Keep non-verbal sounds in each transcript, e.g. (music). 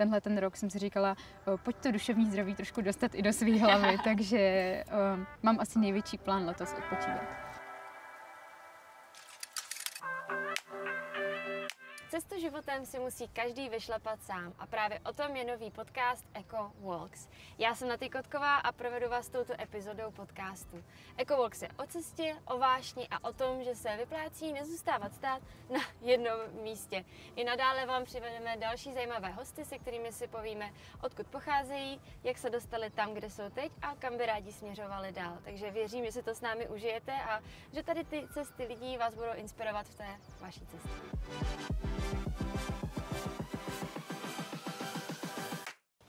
tenhle ten rok jsem si říkala, pojď to duševní zdraví trošku dostat i do své hlavy, (laughs) takže mám asi největší plán letos odpočívat. Cestu životem si musí každý vyšlapat sám a právě o tom je nový podcast Eco Walks. Já jsem Naty Kotková a provedu vás touto epizodou podcastu. Eco Walks je o cestě, o vášni a o tom, že se vyplácí nezůstávat stát na jednom místě. I nadále vám přivedeme další zajímavé hosty, se kterými si povíme, odkud pocházejí, jak se dostali tam, kde jsou teď a kam by rádi směřovali dál. Takže věřím, že si to s námi užijete a že tady ty cesty lidí vás budou inspirovat v té vaší cestě.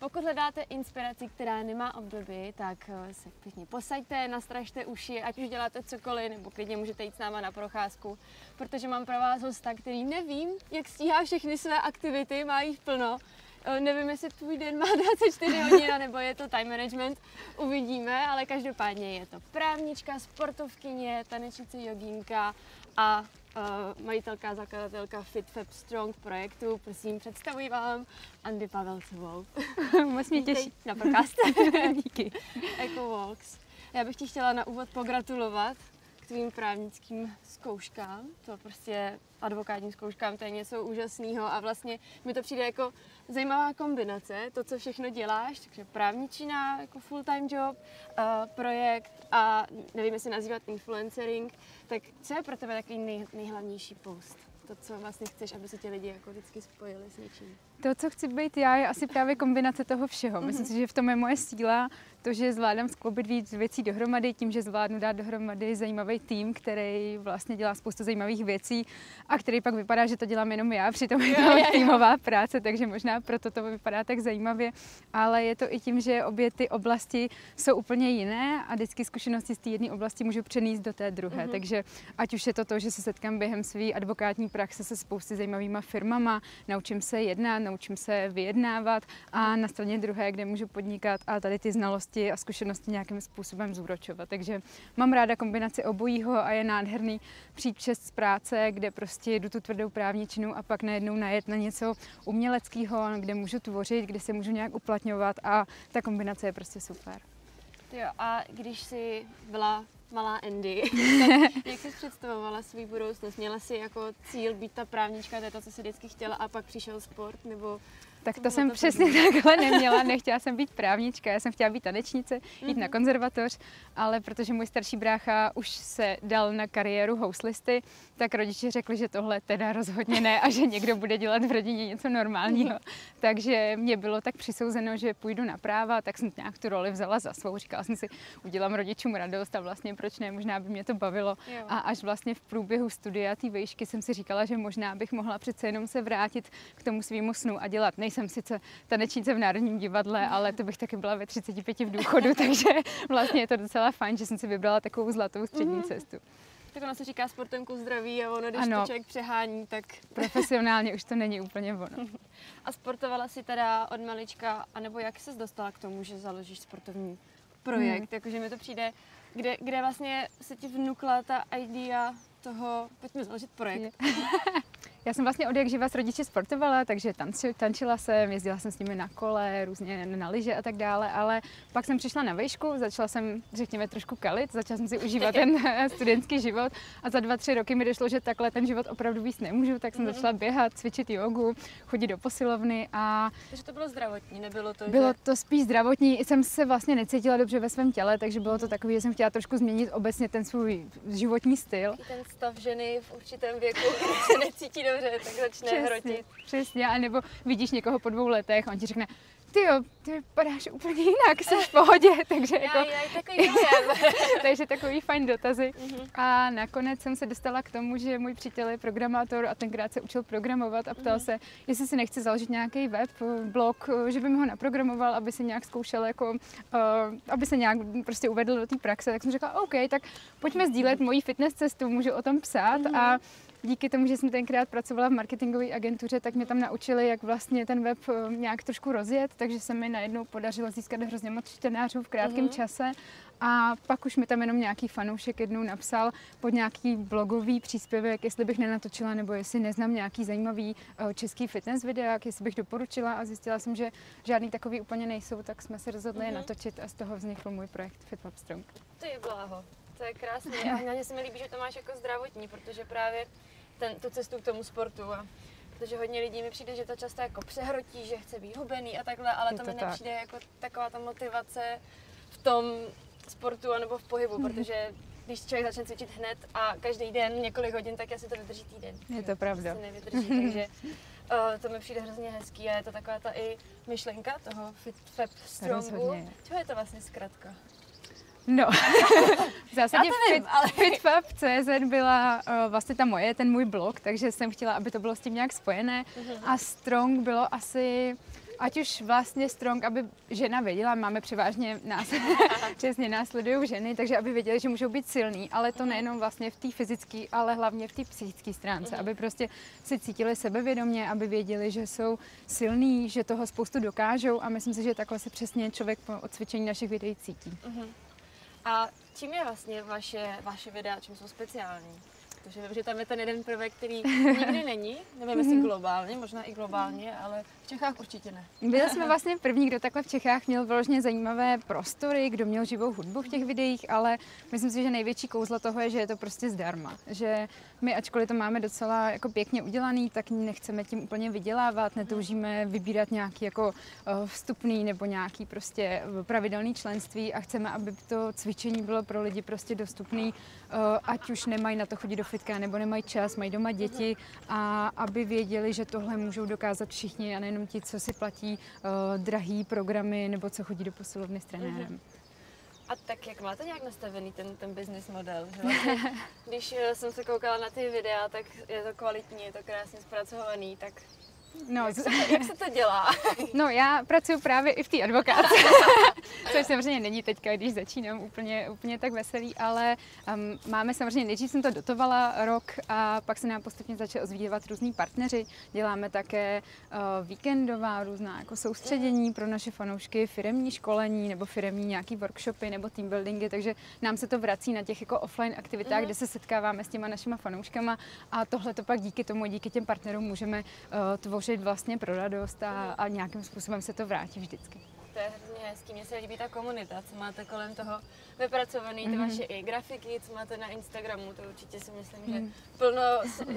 Pokud hledáte inspiraci, která nemá období, tak eh, se pěkně posaďte, nastražte uši, ať už děláte cokoliv, nebo klidně můžete jít s náma na procházku, protože mám pro vás hosta, který nevím, jak stíhá všechny své aktivity, má jich plno. Eh, nevím, jestli tvůj den má (laughs) 24 hodin, nebo je to time management, uvidíme, ale každopádně je to právnička, sportovkyně, tanečnice, jogínka a uh, majitelka a zakladatelka Fit Fab Strong projektu. Prosím, představuji vám Andy Pavelcovou. (laughs) Moc mě těší. Na podcast. (laughs) Díky. Eco Walks. Já bych ti chtěla na úvod pogratulovat tvým právnickým zkouškám. To prostě advokátním zkouškám, to je něco úžasného a vlastně mi to přijde jako zajímavá kombinace, to, co všechno děláš, takže právničina, jako full-time job, projekt a nevím, jestli nazývat influencering, tak co je pro tebe takový nej, nejhlavnější post? To, co vlastně chceš, aby se ti lidi jako vždycky spojili s něčím? To, co chci být já, je asi právě kombinace toho všeho. Myslím mm-hmm. si, že v tom je moje síla to, že zvládám skloubit víc věcí dohromady, tím, že zvládnu dát dohromady zajímavý tým, který vlastně dělá spoustu zajímavých věcí a který pak vypadá, že to dělám jenom já, přitom je to týmová práce, takže možná proto to vypadá tak zajímavě, ale je to i tím, že obě ty oblasti jsou úplně jiné a vždycky zkušenosti z té jedné oblasti můžu přenést do té druhé. Mm-hmm. Takže ať už je to to, že se setkám během své advokátní praxe se spousty zajímavýma firmama, naučím se jednat, naučím se vyjednávat a na straně druhé, kde můžu podnikat a tady ty znalosti a zkušenosti nějakým způsobem zúročovat. Takže mám ráda kombinaci obojího a je nádherný přijít z práce, kde prostě jdu tu tvrdou právničinu a pak najednou najet na něco uměleckého, kde můžu tvořit, kde se můžu nějak uplatňovat a ta kombinace je prostě super. Jo, a když jsi byla malá Andy, tak (laughs) jak jsi představovala svůj budoucnost? Měla jsi jako cíl být ta právnička, to je to, co jsi vždycky chtěla a pak přišel sport, nebo tak to, to jsem to přesně první. takhle (laughs) neměla. Nechtěla jsem být právnička, já jsem chtěla být tanečnice, jít mm-hmm. na mhm. konzervatoř, ale protože můj starší brácha už se dal na kariéru houslisty, tak rodiče řekli, že tohle teda rozhodně ne a že někdo bude dělat v rodině něco normálního. Mm-hmm. Takže mě bylo tak přisouzeno, že půjdu na práva, tak jsem nějak tu roli vzala za svou. Říkala jsem si, udělám rodičům radost a vlastně proč ne, možná by mě to bavilo. Jo. A až vlastně v průběhu studia té výšky jsem si říkala, že možná bych mohla přece jenom se vrátit k tomu svýmu snu a dělat nej nejsem sice tanečnice v Národním divadle, ale to bych taky byla ve 35 v důchodu, (laughs) takže vlastně je to docela fajn, že jsem si vybrala takovou zlatou střední mm. cestu. Tak ono se říká sportem ku zdraví a ono, když ano, to člověk přehání, tak... Profesionálně už to není úplně ono. (laughs) A sportovala si teda od malička, anebo jak se dostala k tomu, že založíš sportovní projekt? Hmm. Jakože mi to přijde, kde, kde vlastně se ti vnukla ta idea toho, pojďme založit projekt. (laughs) Já jsem vlastně od jak živa s rodiči sportovala, takže tanči, tančila jsem, jezdila jsem s nimi na kole, různě na lyže a tak dále, ale pak jsem přišla na výšku, začala jsem, řekněme, trošku kalit, začala jsem si užívat ten (laughs) studentský život a za dva, tři roky mi došlo, že takhle ten život opravdu víc nemůžu, tak jsem mm-hmm. začala běhat, cvičit jogu, chodit do posilovny a... Takže to bylo zdravotní, nebylo to, Bylo že... to spíš zdravotní, jsem se vlastně necítila dobře ve svém těle, takže bylo to takové, že jsem chtěla trošku změnit obecně ten svůj životní styl. Ten stav ženy v určitém věku, (laughs) se necítí dobře, tak začne přesně, hrotit. Přesně, anebo vidíš někoho po dvou letech a on ti řekne, ty jo, ty vypadáš úplně jinak, jsi v pohodě, (laughs) takže jako... Já, já takový (laughs) takže takový fajn dotazy. Mm-hmm. A nakonec jsem se dostala k tomu, že můj přítel je programátor a tenkrát se učil programovat a ptal mm-hmm. se, jestli si nechce založit nějaký web, blog, že by mi ho naprogramoval, aby se nějak zkoušel, jako, uh, aby se nějak prostě uvedl do té praxe. Tak jsem řekla, OK, tak pojďme sdílet moji fitness cestu, můžu o tom psát mm-hmm. a díky tomu, že jsem tenkrát pracovala v marketingové agentuře, tak mě tam naučili, jak vlastně ten web eh, nějak trošku rozjet, takže se mi najednou podařilo získat hrozně moc čtenářů v krátkém uh-huh. čase a pak už mi tam jenom nějaký fanoušek jednou napsal pod nějaký blogový příspěvek, jestli bych nenatočila nebo jestli neznám nějaký zajímavý uh, český fitness videa, jestli bych doporučila a zjistila jsem, že žádný takový úplně nejsou, tak jsme se rozhodli uh-huh. natočit a z toho vznikl můj projekt FitLab Strong. To je bláho, to je krásné a (laughs) hlavně se mi líbí, že to máš jako zdravotní, protože právě ten, tu cestu k tomu sportu a protože hodně lidí mi přijde, že to často jako přehrotí, že chce být hubený a takhle, ale to, to mi tak. nepřijde jako taková ta motivace v tom sportu anebo v pohybu, mm-hmm. protože když člověk začne cvičit hned a každý den několik hodin, tak asi to vydrží týden. Je to pravda. Se nevydrží, (laughs) takže uh, to mi přijde hrozně hezký a je to taková ta i myšlenka toho Fit Fab Strongu. Co je to vlastně zkratka? No, (laughs) v zásadě vím, Fit, ale... FitFab.cz byla uh, vlastně ta moje, ten můj blog, takže jsem chtěla, aby to bylo s tím nějak spojené. Uh-huh. A Strong bylo asi ať už vlastně strong, aby žena věděla, máme převážně nás, (laughs) přesně následují ženy, takže aby věděli, že můžou být silní, ale to nejenom vlastně v té fyzické, ale hlavně v té psychické stránce, aby prostě si cítili sebevědomě, aby věděli, že jsou silní, že toho spoustu dokážou a myslím si, že takhle se přesně člověk po odcvičení našich videí cítí. Uh-huh. A čím je vlastně vaše, vaše videa, čím jsou speciální? Protože vím, že tam je ten jeden prvek, který nikdy není, nevím jestli mhm. globálně, možná i globálně, ale v Čechách určitě ne. Byli jsme vlastně první, kdo takhle v Čechách měl vyloženě zajímavé prostory, kdo měl živou hudbu v těch videích, ale myslím si, že největší kouzlo toho je, že je to prostě zdarma. Že my, ačkoliv to máme docela jako pěkně udělaný, tak nechceme tím úplně vydělávat, netoužíme vybírat nějaký jako eh, vstupný nebo nějaký prostě pravidelný členství a chceme, aby to cvičení bylo pro lidi prostě dostupný, eh, ať už nemají na to chodit do fitka nebo nemají čas, mají doma děti a aby věděli, že tohle můžou dokázat všichni a nejenom ti, co si platí uh, drahý programy nebo co chodí do posilovny s trenérem. A tak jak máte nějak nastavený ten, ten business model? Že (laughs) když eh, jsem se koukala na ty videa, tak je to kvalitní, je to krásně zpracovaný, tak No, jak, se, (laughs) jak se to dělá? No, já pracuji právě i v té advokáce, (laughs) což samozřejmě není teďka, když začínám úplně, úplně tak veselý, ale um, máme samozřejmě, nejdřív jsem to dotovala rok a pak se nám postupně začaly ozvívat různí partneři. Děláme také uh, víkendová různá jako soustředění pro naše fanoušky, firemní školení nebo firemní nějaký workshopy nebo team buildingy, takže nám se to vrací na těch jako offline aktivitách, mm. kde se setkáváme s těma našima fanouškama a tohle to pak díky tomu, díky těm partnerům můžeme uh, tvořit tvořit vlastně pro radost a, a nějakým způsobem se to vrátí vždycky. To je hrozně hezký, mně se líbí ta komunita, co máte kolem toho vypracovaný, ty mm-hmm. vaše i grafiky, co máte na Instagramu, to určitě si myslím, mm. že mhm. plno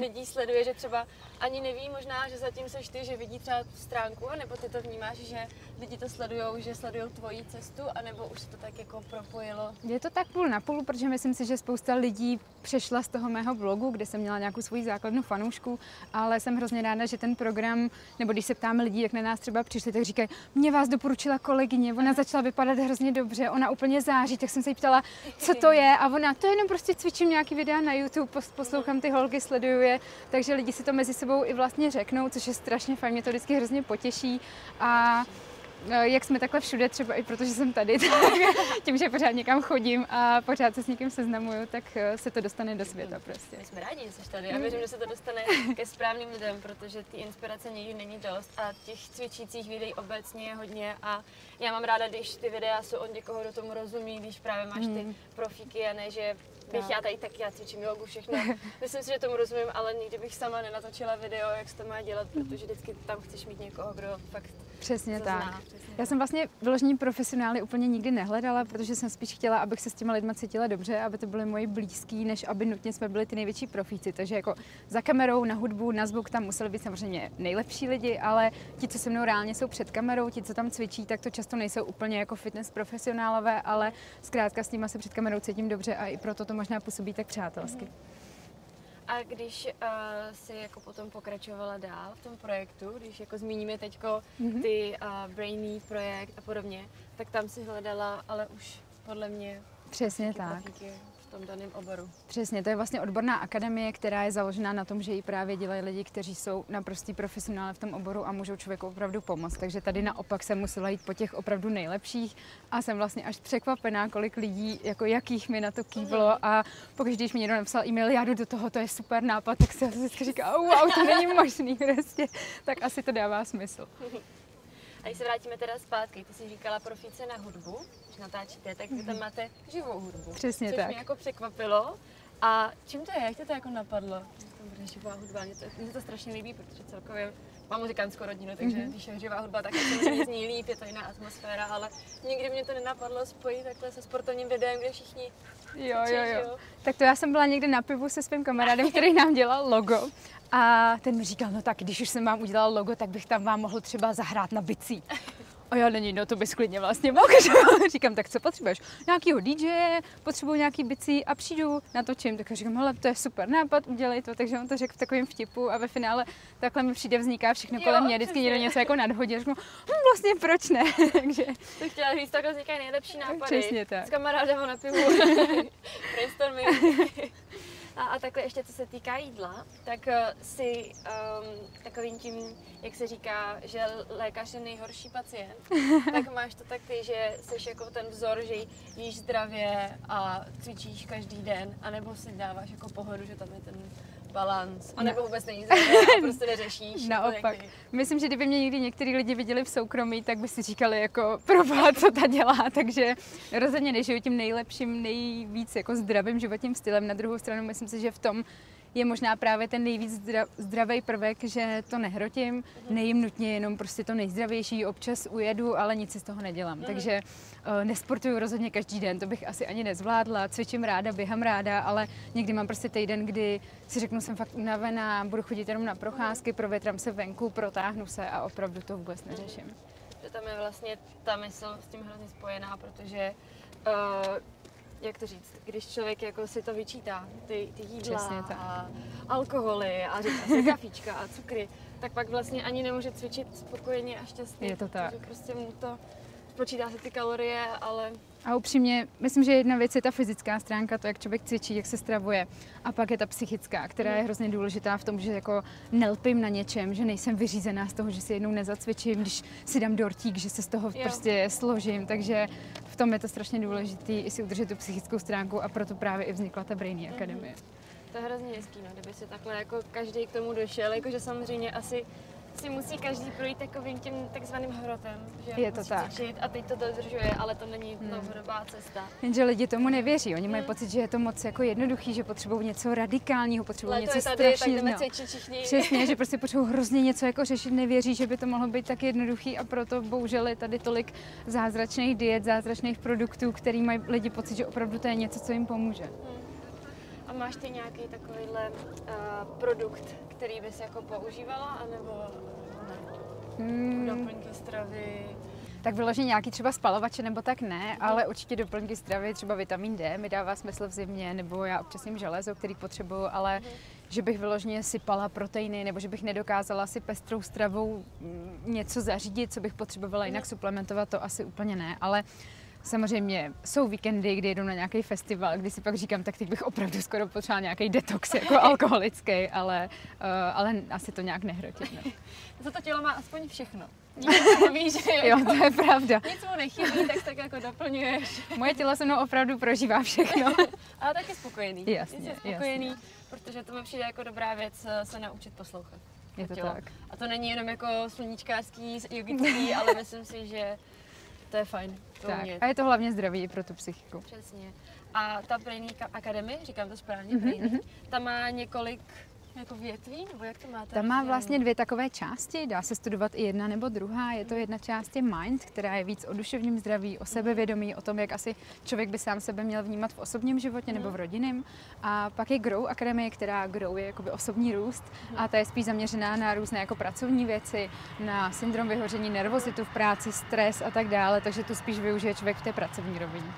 lidí sleduje, že třeba ani neví možná, že zatím seš ty, že vidí třeba stránku, nebo ty to vnímáš, že lidi to sledují, že sledují tvoji cestu, anebo už se to tak jako propojilo? Je to tak půl na půl, protože myslím si, že spousta lidí přešla z toho mého blogu, kde jsem měla nějakou svoji základnu fanoušku, ale jsem hrozně ráda, že ten program, nebo když se ptáme lidí, jak na nás třeba přišli, tak říkají, mě vás doporučila kolegyně, ona začala vypadat hrozně dobře, ona úplně září, tak jsem se jí ptala, co to je a ona, to jenom prostě cvičím nějaký videa na YouTube, poslouchám ty holky, sleduju je, takže lidi si to mezi sebou i vlastně řeknou, což je strašně fajn, mě to vždycky hrozně potěší a jak jsme takhle všude, třeba i protože jsem tady, (laughs) tak tím, že pořád někam chodím a pořád se s někým seznamuju, tak eh, se to dostane do světa prostě. My jsme rádi, že jsi tady. Já věřím, že se to dostane ke správným lidem, protože ty inspirace někdy není dost a těch cvičících videí obecně je hodně a já mám ráda, když ty videa jsou od někoho, kdo tomu rozumí, když právě máš ty hmm. profíky a ne, že bych já tady tak já cvičím jogu, všechno. (laughs) Myslím si, že tomu rozumím, ale nikdy bych sama nenatočila video, jak se to má dělat, protože vždycky tam chceš mít někoho, kdo fakt Přesně tak. Zná, přesně. Já jsem vlastně vyložení profesionály úplně nikdy nehledala, protože jsem spíš chtěla, abych se s těma lidma cítila dobře, aby to byly moji blízký, než aby nutně jsme byli ty největší profíci. Takže jako za kamerou, na hudbu, na zvuk tam museli být samozřejmě nejlepší lidi, ale ti, co se mnou reálně jsou před kamerou, ti, co tam cvičí, tak to často nejsou úplně jako fitness profesionálové, ale zkrátka s nimi se před kamerou cítím dobře a i proto to možná působí tak přátelsky. A když uh, si jako potom pokračovala dál v tom projektu, když jako zmíníme teďko mm-hmm. ty uh, Brainy projekt a podobně, tak tam si hledala, ale už podle mě Přesně tak. Profíky tom daném oboru. Přesně, to je vlastně odborná akademie, která je založená na tom, že ji právě dělají lidi, kteří jsou naprostý profesionálové v tom oboru a můžou člověku opravdu pomoct. Takže tady naopak jsem musela jít po těch opravdu nejlepších a jsem vlastně až překvapená, kolik lidí, jako jakých mi na to kývlo a pokud když mi někdo napsal e-mail, já jdu do toho, to je super nápad, tak si vždycky říká, wow, to není možný (laughs) prostě, tak asi to dává smysl. A když se vrátíme teda zpátky, ty jsi říkala profíce na hudbu, když natáčíte, tak vy tam máte živou hudbu. Přesně což tak. mě jako překvapilo. A čím to je? Jak tě to jako napadlo? Tam bude živá hudba. Mně to, mně to strašně líbí, protože celkově mám muzikantskou rodinu, takže mm-hmm. když je živá hudba, tak to samozřejmě zní líp, je to jiná atmosféra, ale nikdy mě to nenapadlo spojit takhle se sportovním videem, kde všichni (laughs) Jo, jo, jo. Tak to já jsem byla někde na pivu se svým kamarádem, který nám dělal logo. A ten mi říkal, no tak když už jsem vám udělal logo, tak bych tam vám mohl třeba zahrát na bicí. A já není, no to bys klidně vlastně mohl. (laughs) Říkám, tak co potřebuješ? Nějakýho DJ, potřebuju nějaký bicí a přijdu, natočím. Tak říkám, hele, to je super nápad, udělej to. Takže on to řekl v takovém vtipu a ve finále takhle mi přijde, vzniká všechno Jo, kolem mě. Vždycky někdo něco jako nadhodí. Řeknu, hm, vlastně proč ne? (laughs) Takže To chtěla říct, takhle vznikají nejlepší nápady. Přesně tak. S kamarádem na pivu. (laughs) Brainstorming. A, a takhle ještě co se týká jídla, tak uh, si um, takovým tím, jak se říká, že lékař je nejhorší pacient, (laughs) tak máš to tak ty, že jsi jako ten vzor, že jíš zdravě a cvičíš každý den, anebo si dáváš jako pohodu, že tam je ten balans, anebo vůbec není a (laughs) prostě neřešíš. jako jak Naopak. ty. Myslím, že kdyby mě někdy některý lidi viděli v soukromí, tak by si říkali jako (laughs) proboha, co ta dělá, takže rozhodně nežiju tím nejlepším, nejvíc jako zdravým životním stylem. Na druhou stranu myslím si, že v tom je možná právě ten nejvíc zdra, zdravý prvek, že to nehrotím, nejím nutně jenom prostě to nejzdravější, občas ujedu, ale nic si z toho nedělám. Takže uh, nesportuju rozhodně každý den, to bych asi ani nezvládla, cvičím ráda, běhám ráda, ale někdy mám prostě týden, kdy si řeknu, jsem fakt unavená, budu chodit jenom na procházky, provětrám se venku, protáhnu se a opravdu to vůbec neřeším. že tam je vlastně ta mysl s tím hrozně spojená, protože uh, jak to říct, když člověk jako si to vyčítá, ty, ty jídla Přesně tak. a alkoholy a říká (laughs) kafíčka a cukry, tak pak vlastně ani nemůže cvičit spokojeně a šťastně. Je to tak. prostě mu to spočítá se ty kalorie, ale A upřímně, myslím, že jedna věc je ta fyzická stránka, to, jak člověk cvičí, jak se stravuje. A pak je ta psychická, která je hrozně důležitá v tom, že jako nelpím na něčem, že nejsem vyřízená z toho, že si jednou nezacvičím, když si dám dortík, že se z toho Jo. prostě složím. Takže v tom je to strašně důležité i si udržet tu psychickou stránku a proto právě i vznikla ta Brainy Academy. to je hrozně hezký, no, kdyby si takhle jako každý k tomu došel, jakože samozřejmě asi si musí každý projít takovým tím takzvaným hrotem, že Je to musí tak. cvičit a teď to dodržuje, ale to není Hmm. dlouhodobá cesta. Jenže lidi tomu nevěří. Oni mají Mm. pocit, že je to moc jako jednoduchý, že potřebují něco radikálního, potřebují něco je tady, tak strašně. jdeme no. všichni. Přesně, že (laughs) prostě potřebují hrozně něco jako řešit, nevěří, že by to mohlo být tak jednoduchý a proto bohužel je tady tolik zázračných diet, zázračných produktů, který mají lidi pocit, že opravdu to je něco, co jim pomůže. A máš ty nějaký takovýhle uh, produkt, který bys jako používala, anebo ne? Hmm, Doplňky stravy. tak vyloženě nějaký třeba spalovače nebo tak ne, ale určitě doplňky stravy, třeba vitamin D mi dává smysl v zimě, nebo já občas jim železo, který potřebuju, ale že bych vyloženě sypala proteiny, nebo že bych nedokázala si pestrou stravou mm, něco zařídit, co bych potřebovala jinak suplementovat, to asi úplně ne, ale Samozřejmě jsou víkendy, kdy jedu na nějaký festival, kdy si pak říkám, tak teď bych opravdu skoro potřebovala nějaký detox jako (laughs) alkoholický, ale, uh, ale asi to nějak nehrotím. No. (laughs) Za to tělo má aspoň všechno. (laughs) Neví, že Jo, to je pravda. nic mu nechybí, tak tak jako doplňuješ. Moje tělo se mnou opravdu prožívá všechno. Ale taky spokojený. Jasně, Jsi spokojený, protože to mi přijde jako dobrá věc eh, se naučit poslouchat. Je to tělo. tak. A to není jenom jako sluníčkářský, jogický, ale myslím si, že to je fajn. To tak. umět. A je to hlavně zdraví i pro tu psychiku. Přesně. A ta Brainy Academy, říkám to správně, Mhm, Brainy, ta má několik jako větví, nebo jak to máte? Ta má vlastně dvě takové části, dá se studovat i jedna nebo druhá. Je to jedna část je Mind, která je víc o duševním zdraví, o sebevědomí, o tom, jak asi člověk by sám sebe měl vnímat v osobním životě nebo v rodinném. A pak je Grow Academy, která Grow je jakoby osobní růst a ta je spíš zaměřená na různé jako pracovní věci, na syndrom vyhoření, nervozitu v práci, stres a tak dále, takže tu spíš využije člověk v té pracovní rovině.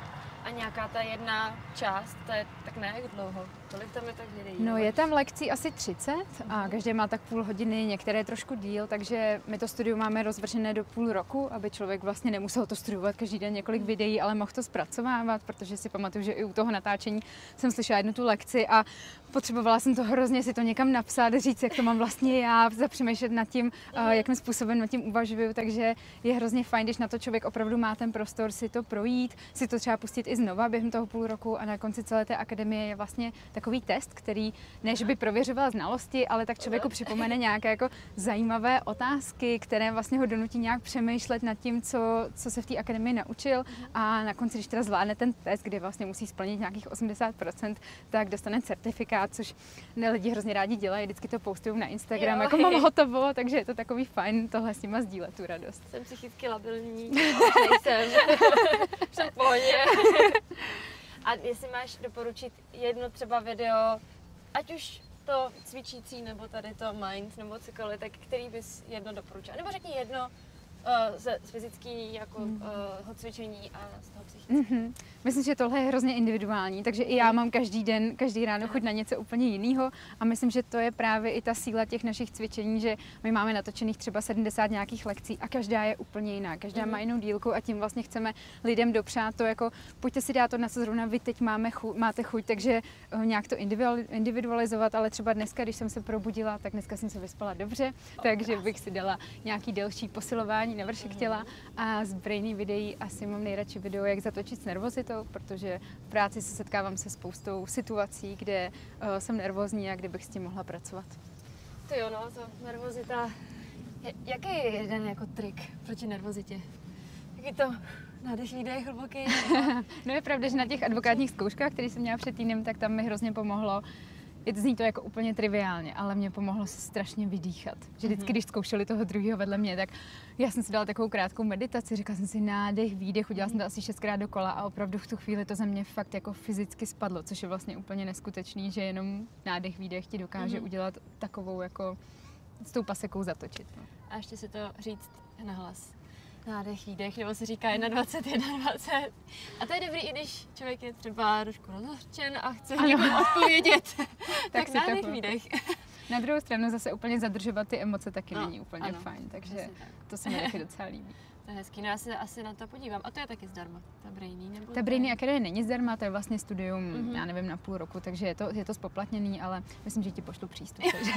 A nějaká ta jedna část, to je tak ne jak dlouho? Kolik tam je tak videí? No je tam lekcí asi 30 a každý má tak půl hodiny, některé trošku díl, takže my to studium máme rozvržené do půl roku, aby člověk vlastně nemusel to studovat každý den několik videí, ale mohl to zpracovávat, protože si pamatuju, že i u toho natáčení jsem slyšela jednu tu lekci a potřebovala jsem to hrozně si to někam napsat, říct, jak to mám vlastně já, zapřemýšlet nad tím, jakým způsobem nad tím uvažuju, takže je hrozně fajn, když na to člověk opravdu má ten prostor si to projít, si to třeba pustit i znova během toho půl roku a na konci celé té akademie je vlastně takový test, který ne, že by prověřoval znalosti, ale tak člověku připomene nějaké jako zajímavé otázky, které vlastně ho donutí nějak přemýšlet nad tím, co, co se v té akademii naučil a na konci, když teda zvládne ten test, kde vlastně musí splnit nějakých 80%, tak dostane certifikát, což ne, lidi hrozně rádi dělají, vždycky to postují na Instagram, jo. jako mám hotovo, takže je to takový fajn tohle s nima sdílet, tu radost. Jsem psychicky labilní, (laughs) nejsem, jsem v pohodě. A jestli máš doporučit jedno třeba video, ať už to cvičící, nebo tady to mind, nebo cokoliv, tak který bys jedno doporučil? Nebo řekni jedno, uh, z, z fyzický jako mm. uh, cvičení a z toho psychického. Mm-hmm. Myslím, že tohle je hrozně individuální, takže i já mám každý den, každý ráno chuť na něco úplně jiného a myslím, že to je právě i ta síla těch našich cvičení, že my máme natočených třeba 70 nějakých lekcí a každá je úplně jiná, každá mm-hmm. má jinou dílku a tím vlastně chceme lidem dopřát to jako pojďte si dát to, na co zrovna vy teď máme chu, máte chuť, takže uh, nějak to individualizovat, ale třeba dneska, když jsem se probudila, tak dneska jsem se vyspala dobře, oh, takže bych si dala nějaký delší posilování na vršek těla a z brainy videí asi mám nejradši video, jak zatočit s nervozitou, protože v práci se setkávám se spoustou situací, kde uh, jsem nervózní a kde bych s tím mohla pracovat. To jo, no, to nervozita. Jaký je jeden jako trik proti nervozitě? Jaký to nádech, výdech, hluboký? (laughs) no je pravda, že na těch advokátních zkouškách, které jsem měla před týdnem, tak tam mi hrozně pomohlo je, zní to jako úplně triviálně, ale mě pomohlo se strašně vydýchat. Že vždycky, mm-hmm. když zkoušeli toho druhého vedle mě, tak já jsem si dala takovou krátkou meditaci, říkala jsem si nádech, výdech, udělala jsem to asi šestkrát dokola a opravdu v tu chvíli to ze mě fakt jako fyzicky spadlo, což je vlastně úplně neskutečný, že jenom nádech, výdech ti dokáže mm-hmm. udělat takovou jako s tou pasekou zatočit. No. A ještě si to říct nahlas nádech, výdech, nebo se říká 21, 21. A to je dobrý, i když člověk je třeba trošku rozhořčen a chce někomu odpovědět. (laughs) (laughs) tak, tak nádech, to výdech. Na druhou stranu zase úplně zadržovat ty emoce taky no, není úplně ano, fajn, takže to se mi taky docela líbí. To je hezký, no já se asi na to podívám. A to je taky zdarma, ta Brainy? Nebo ta Brainy Academy není zdarma, to je vlastně studium, mm-hmm. já nevím, na půl roku, takže je to, je to spoplatněný, ale myslím, že ti pošlu přístup. (laughs) Takže...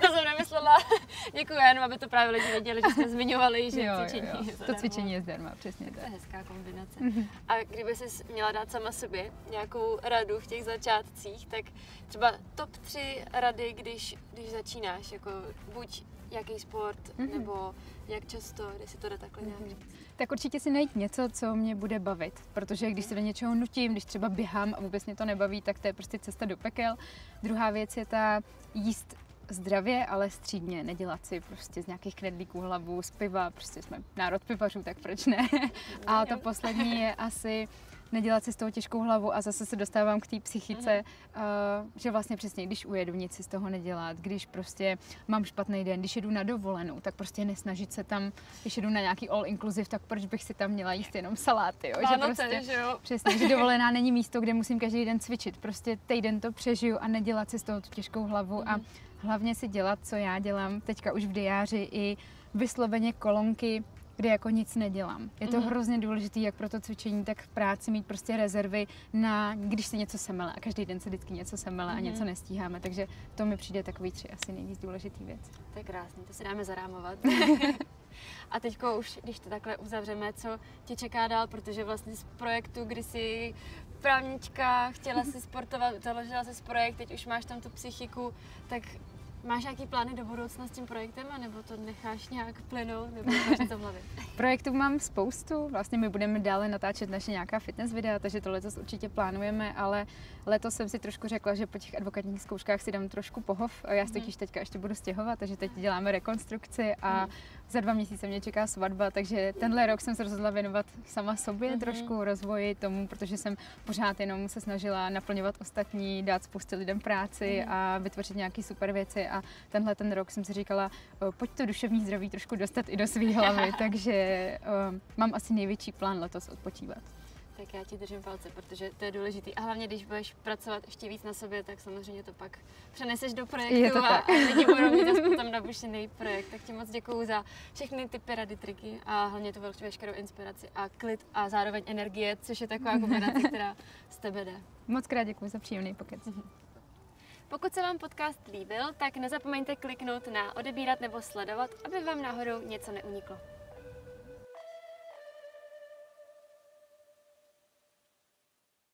to jsem nemyslela. (laughs) Děkuji, jenom aby to právě lidi věděli, že jsme zmiňovali, že jo, cvičení jo, jo. (laughs) je To cvičení je zdarma, přesně tak. To je hezká kombinace. Mm-hmm. A kdyby jsi měla dát sama sobě nějakou radu v těch začátcích, tak třeba top tři rady, když, když začínáš, jako buď jaký sport, mm-hmm. nebo jak často, si to jde takhle nějak říct? Tak určitě si najít něco, co mě bude bavit, protože když se do něčeho nutím, když třeba běhám a vůbec mě to nebaví, tak to je prostě cesta do pekel. Druhá věc je ta jíst zdravě, ale střídně, nedělat si prostě z nějakých knedlíků hlavu, z piva, prostě jsme národ pivařů, tak proč ne? (laughs) A to poslední je asi nedělat si z toho těžkou hlavu a zase se dostávám k té psychice, mm. uh, že vlastně přesně, když ujedu, nic si z toho nedělat, když prostě mám špatný den, když jedu na dovolenou, tak prostě nesnažit se tam, když jedu na nějaký all inclusive, tak proč bych si tam měla jíst jenom saláty, jo? že prostě, že jo? (laughs) Přesně, že dovolená není místo, kde musím každý den cvičit, prostě týden to přežiju a nedělat si z toho tu těžkou hlavu mm. a mhm. hlavně si dělat, co já dělám teďka už v diáři i vysloveně kolonky kde jako nic nedělám. Je to mm-hmm. hrozně důležité, jak pro to cvičení, tak v práci mít prostě rezervy na, když se něco semele a každý den se vždycky něco semele mm-hmm. a mhm. něco nestíháme, takže to mi přijde takový tři asi nejvíc důležitý věc. To je krásný, to si dáme zarámovat. (laughs) a teď už, když to takhle uzavřeme, co tě čeká dál, protože vlastně z projektu, kdy jsi právnička, chtěla si (laughs) sportovat, založila jsi projekt, teď už máš tam tu psychiku, tak Máš nějaký plány do budoucna s tím projektem, nebo to necháš nějak plynout, nebo máš to v hlavě? (laughs) Projektů mám spoustu, vlastně my budeme dále natáčet naše nějaká fitness videa, takže to letos určitě plánujeme, ale letos jsem si trošku řekla, že po těch advokátních zkouškách si dám trošku pohov. Já se mhm. totiž teďka ještě budu stěhovat, takže teď děláme rekonstrukci a mm. Za dva měsíce mě čeká svatba, takže tenhle rok jsem se rozhodla věnovat sama sobě mm-hmm. trošku rozvoji tomu, protože jsem pořád jenom se snažila naplňovat ostatní, dát spoustě lidem práci mm. a vytvořit nějaké super věci a tenhle ten rok jsem si říkala, pojď to duševní zdraví trošku dostat i do své hlavy, (laughs) takže um, mám asi největší plán letos odpočívat. Tak já ti držím palce, protože to je důležitý. A hlavně, když budeš pracovat ještě víc na sobě, tak samozřejmě to pak přeneseš do projektu Je to a, tak. a lidi budou mít potom (laughs) nabušený projekt. Tak ti moc děkuju za všechny typy rady, triky a hlavně velkou veškerou inspiraci a klid a zároveň energie, což je taková kombinace, (laughs) která z tebe jde. Moc krát děkuji za příjemný pokec. Pokud se vám podcast líbil, tak nezapomeňte kliknout na odebírat nebo sledovat, aby vám náhodou něco neuniklo.